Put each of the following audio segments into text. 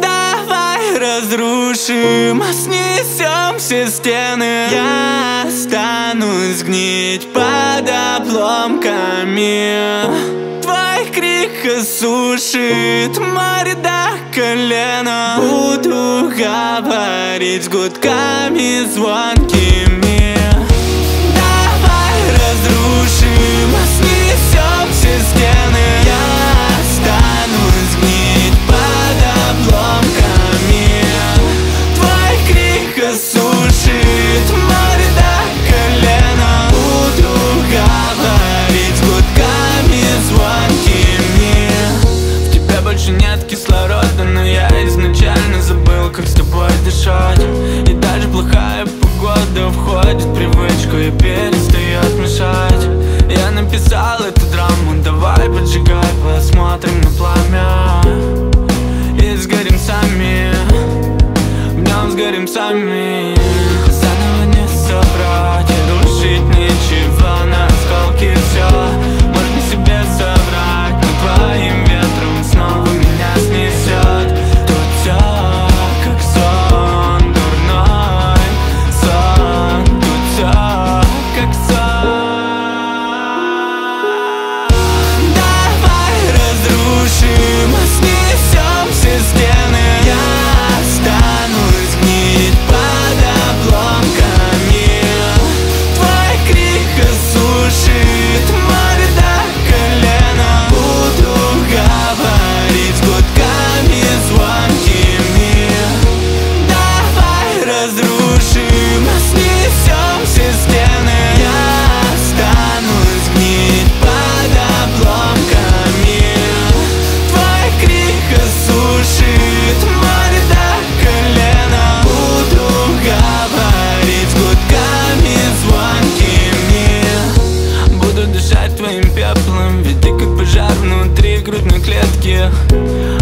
Давай разрушим, снесем все стены. Я останусь гнить под обломками. Твой крик осушит море до колена. Буду говорить гудками звонкими сгорим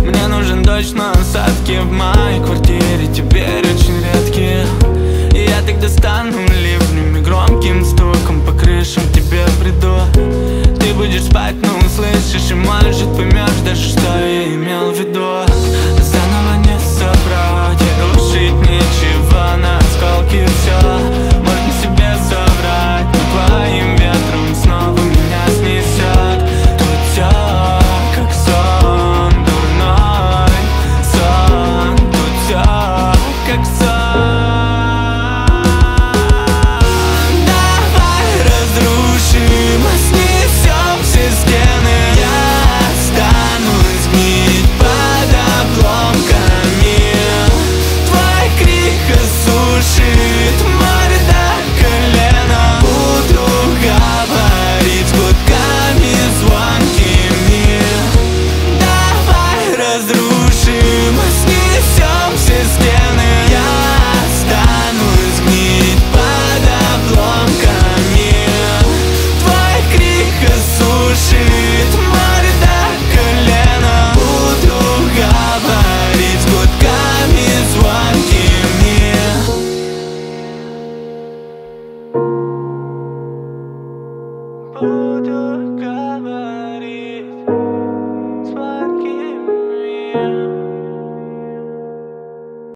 Мне нужен дождь на осадке В моей квартире теперь очень редкие И я тогда стану ливнями Громким